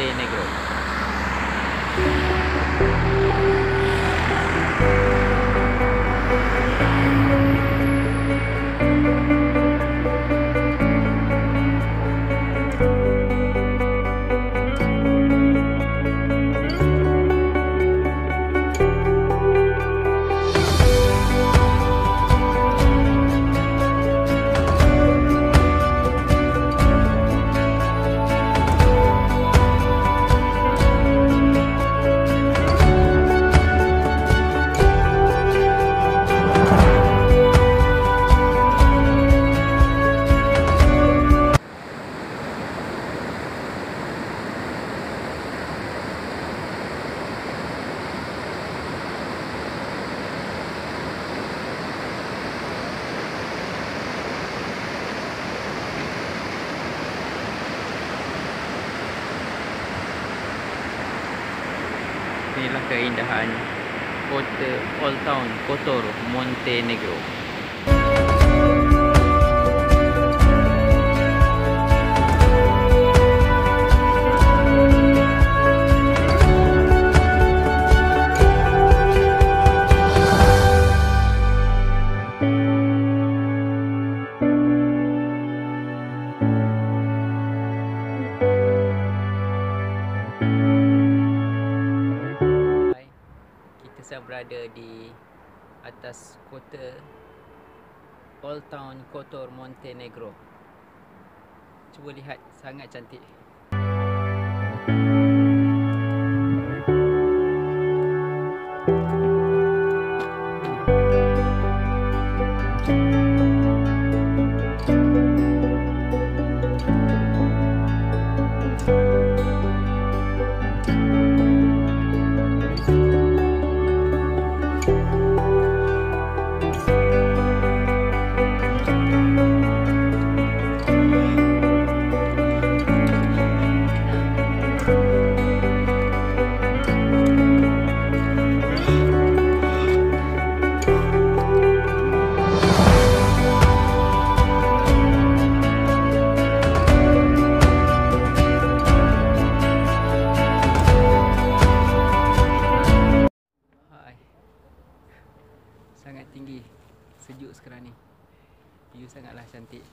Montenegro. Keindahan kota Old Town Kotor Montenegro. Sedang berada di atas kota Old Town Kotor Montenegro. Cuba lihat, sangat cantik. Tinggi. Sejuk sekarang ni. View sangatlah cantik.